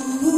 Ooh.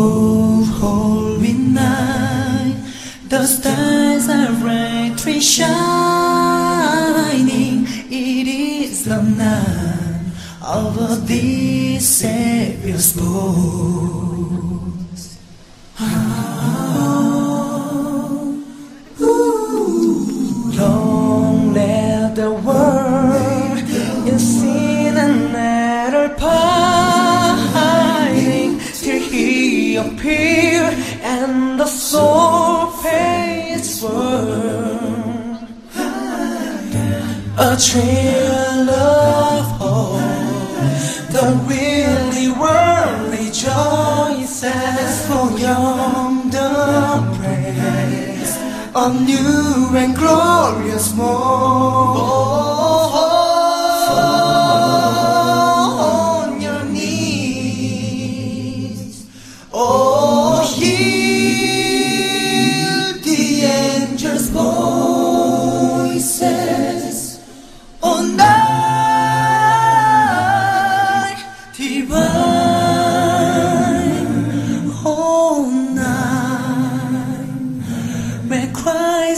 Oh, holy night, the stars are brightly shining. It is the night of the Savior's born. A trail of hope, the really world rejoices for yonder praise, a new and glorious morn. On your knees, oh, hear the angels' voices.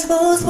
Christ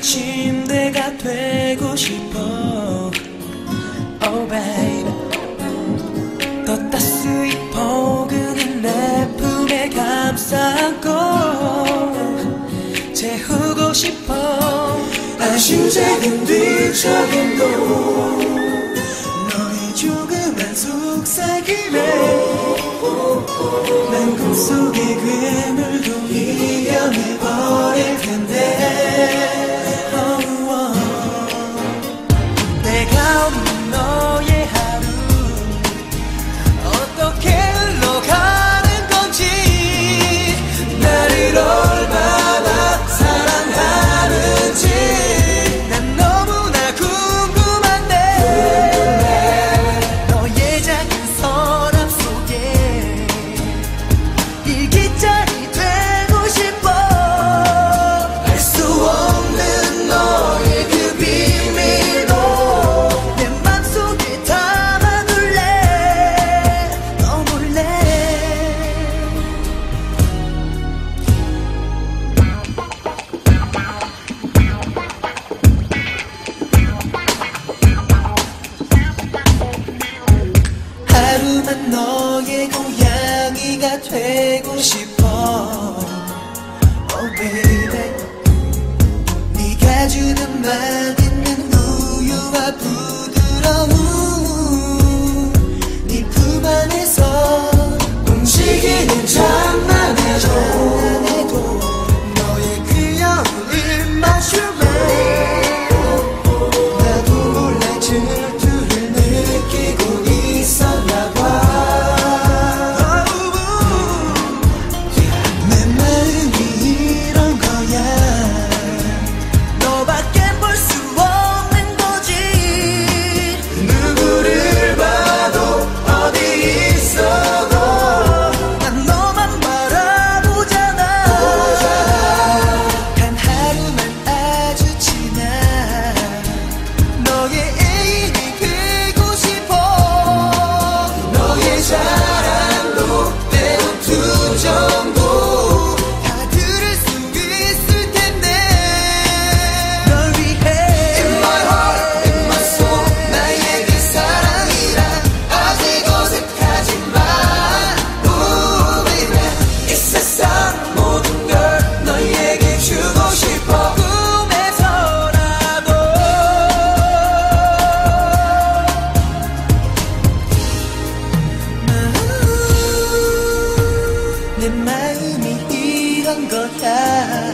침대가 되고 싶어. Oh baby. 더 따스히 포근한 내 품에 감싸고 재우고 싶어. 아쉬운 뒤척임도 너의 조그만 속삭임에 난 꿈속의 괴물도 이겨내버릴 텐데 man. time.